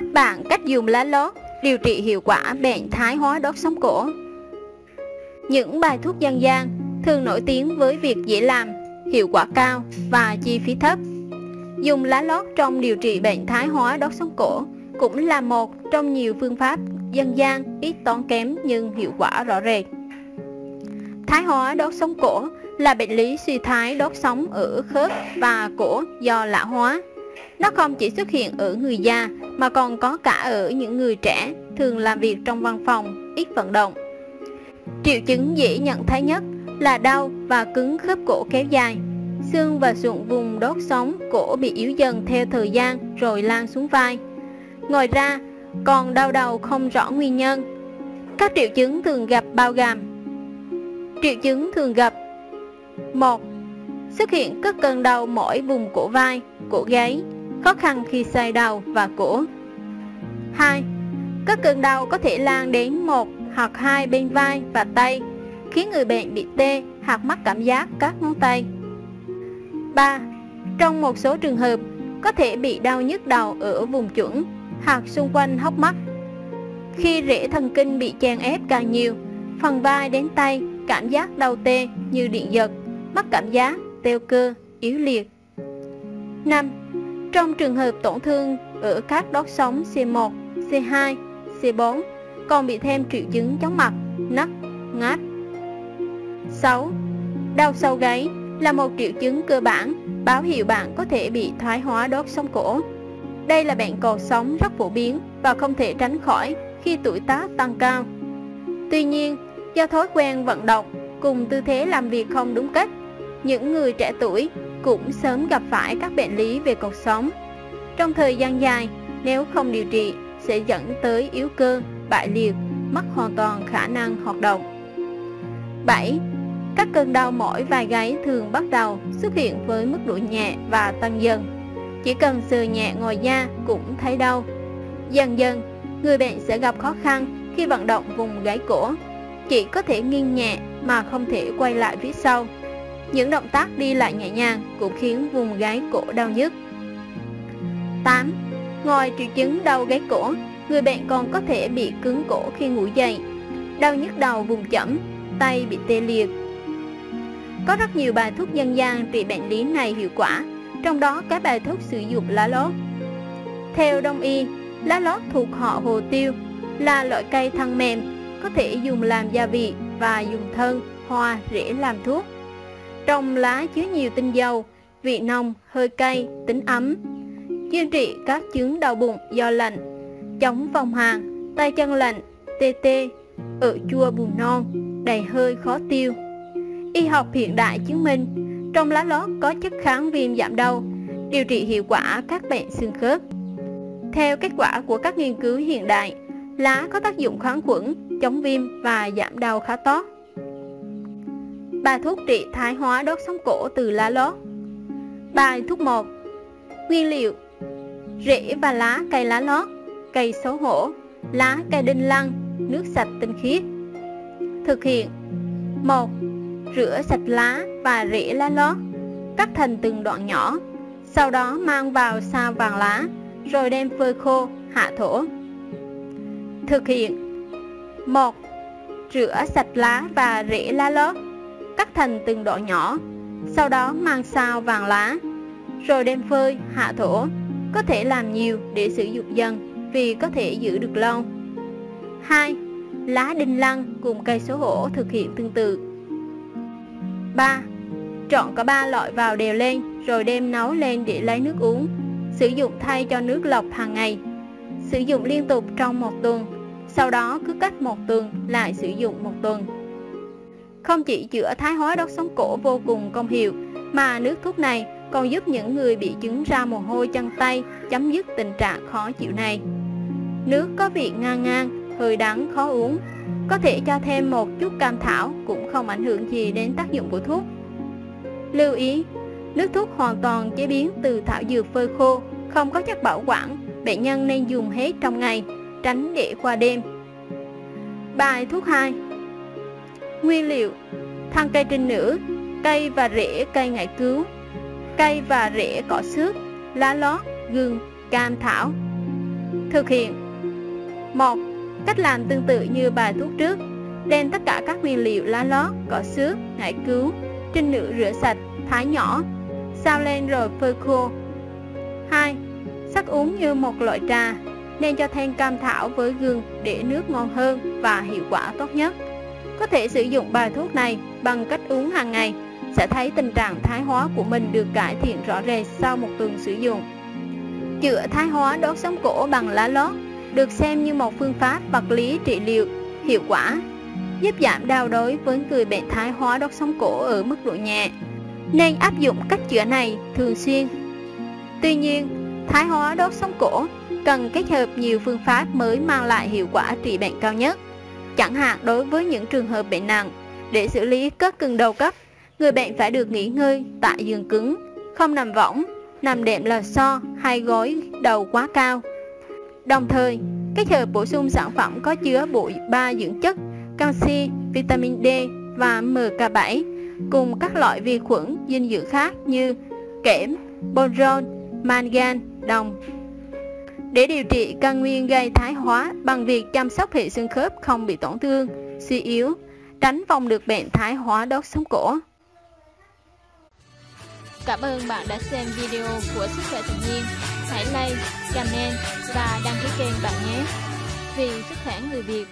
Sách bạn cách dùng lá lốt điều trị hiệu quả bệnh thái hóa đốt sống cổ. Những bài thuốc dân gian thường nổi tiếng với việc dễ làm, hiệu quả cao và chi phí thấp. Dùng lá lót trong điều trị bệnh thái hóa đốt sống cổ cũng là một trong nhiều phương pháp dân gian ít tốn kém nhưng hiệu quả rõ rệt. Thái hóa đốt sống cổ là bệnh lý suy thái đốt sống ở khớp và cổ do lão hóa. Nó không chỉ xuất hiện ở người già mà còn có cả ở những người trẻ thường làm việc trong văn phòng, ít vận động. Triệu chứng dễ nhận thấy nhất là đau và cứng khớp cổ kéo dài. Xương và sụn vùng đốt sống cổ bị yếu dần theo thời gian rồi lan xuống vai. Ngoài ra, còn đau đầu không rõ nguyên nhân. Các triệu chứng thường gặp bao gồm Triệu chứng thường gặp 1. Xuất hiện các cơn đau mỏi vùng cổ vai, cổ gáy, khó khăn khi xoay đầu và cổ. 2. Các cơn đau có thể lan đến một hoặc hai bên vai và tay, khiến người bệnh bị tê hoặc mất cảm giác các ngón tay. 3. Trong một số trường hợp, có thể bị đau nhức đầu ở vùng chuẩn hoặc xung quanh hốc mắt. Khi rễ thần kinh bị chèn ép càng nhiều, phần vai đến tay cảm giác đau tê như điện giật, mất cảm giác, teo cơ, yếu liệt. 5. Trong trường hợp tổn thương ở các đốt sống C1, C2, C4 còn bị thêm triệu chứng chóng mặt, nấc, ngát. 6. Đau sau gáy là một triệu chứng cơ bản báo hiệu bạn có thể bị thoái hóa đốt sống cổ. Đây là bệnh cột sống rất phổ biến và không thể tránh khỏi khi tuổi tác tăng cao. Tuy nhiên, do thói quen vận động cùng tư thế làm việc không đúng cách, những người trẻ tuổi cũng sớm gặp phải các bệnh lý về cột sống. Trong thời gian dài, nếu không điều trị sẽ dẫn tới yếu cơ, bại liệt, mất hoàn toàn khả năng hoạt động. 7. Các cơn đau mỏi vai gáy thường bắt đầu xuất hiện với mức độ nhẹ và tăng dần. Chỉ cần sờ nhẹ ngoài da cũng thấy đau. Dần dần, người bệnh sẽ gặp khó khăn khi vận động vùng gáy cổ. Chỉ có thể nghiêng nhẹ mà không thể quay lại phía sau. Những động tác đi lại nhẹ nhàng cũng khiến vùng gáy cổ đau nhức. 8. Ngoài triệu chứng đau gáy cổ, người bệnh còn có thể bị cứng cổ khi ngủ dậy, đau nhức đầu vùng chẩm, tay bị tê liệt. Có rất nhiều bài thuốc dân gian trị bệnh lý này hiệu quả, trong đó các bài thuốc sử dụng lá lốt. Theo đông y, lá lốt thuộc họ hồ tiêu, là loại cây thân mềm, có thể dùng làm gia vị và dùng thân, hoa, rễ làm thuốc. Trong lá chứa nhiều tinh dầu, vị nồng, hơi cay, tính ấm, chuyên trị các chứng đau bụng do lạnh, chống phòng hàn, tay chân lạnh, tê tê, ở chua buồn non, đầy hơi khó tiêu. Y học hiện đại chứng minh, trong lá lót có chất kháng viêm giảm đau, điều trị hiệu quả các bệnh xương khớp. Theo kết quả của các nghiên cứu hiện đại, lá có tác dụng kháng khuẩn, chống viêm và giảm đau khá tốt. Bài thuốc trị thái hóa đốt sống cổ từ lá lót Bài thuốc 1 Nguyên liệu. Rễ và lá cây lá lót Cây xấu hổ Lá cây đinh lăng Nước sạch tinh khiết. Thực hiện. 1. Rửa sạch lá và rễ lá lót Cắt thành từng đoạn nhỏ Sau đó mang vào sao vàng lá Rồi đem phơi khô, hạ thổ. Thực hiện. 1. Rửa sạch lá và rễ lá lót cắt thành từng đoạn nhỏ, sau đó mang sao vàng lá, rồi đem phơi, hạ thổ. Có thể làm nhiều để sử dụng dần vì có thể giữ được lâu. 2. Lá đinh lăng cùng cây số hổ thực hiện tương tự. 3. Chọn cả ba loại vào đều lên rồi đem nấu lên để lấy nước uống. Sử dụng thay cho nước lọc hàng ngày. Sử dụng liên tục trong một tuần, sau đó cứ cách một tuần lại sử dụng một tuần. Không chỉ chữa thái hóa đốt sống cổ vô cùng công hiệu, mà nước thuốc này còn giúp những người bị chứng ra mồ hôi chân tay chấm dứt tình trạng khó chịu này. Nước có vị ngang ngang, hơi đắng, khó uống. Có thể cho thêm một chút cam thảo cũng không ảnh hưởng gì đến tác dụng của thuốc. Lưu ý, nước thuốc hoàn toàn chế biến từ thảo dược phơi khô, không có chất bảo quản, bệnh nhân nên dùng hết trong ngày, tránh để qua đêm. Bài thuốc 2 Nguyên liệu Thân cây trinh nữ Cây và rễ cây ngải cứu Cây và rễ cỏ xước Lá lót, gừng, cam thảo Thực hiện 1. Cách làm tương tự như bài thuốc trước Đem tất cả các nguyên liệu lá lót, cỏ xước, ngải cứu, trinh nữ rửa sạch, thái nhỏ, sao lên rồi phơi khô. 2. Sắc uống như một loại trà, nên cho thêm cam thảo với gừng để nước ngon hơn và hiệu quả tốt nhất. Có thể sử dụng bài thuốc này bằng cách uống hàng ngày, sẽ thấy tình trạng thái hóa của mình được cải thiện rõ rệt sau một tuần sử dụng. Chữa thái hóa đốt sống cổ bằng lá lót được xem như một phương pháp vật lý trị liệu hiệu quả, giúp giảm đau đối với người bệnh thái hóa đốt sống cổ ở mức độ nhẹ, nên áp dụng cách chữa này thường xuyên. Tuy nhiên, thái hóa đốt sống cổ cần kết hợp nhiều phương pháp mới mang lại hiệu quả trị bệnh cao nhất. Chẳng hạn đối với những trường hợp bệnh nặng, để xử lý các cơn đầu cấp, người bệnh phải được nghỉ ngơi tại giường cứng, không nằm võng, nằm đệm lò xo hay gối đầu quá cao. Đồng thời, kết hợp bổ sung sản phẩm có chứa bụi ba dưỡng chất, canxi, vitamin D và MK7 cùng các loại vi khuẩn dinh dưỡng khác như kẽm, boron, mangan, đồng. Để điều trị căn nguyên gây thái hóa bằng việc chăm sóc hệ xương khớp không bị tổn thương, suy yếu, tránh phòng được bệnh thái hóa đốt sống cổ. Cảm ơn bạn đã xem video của Sức khỏe tự nhiên. Hãy like, comment và đăng ký kênh bạn nhé. Vì sức khỏe người Việt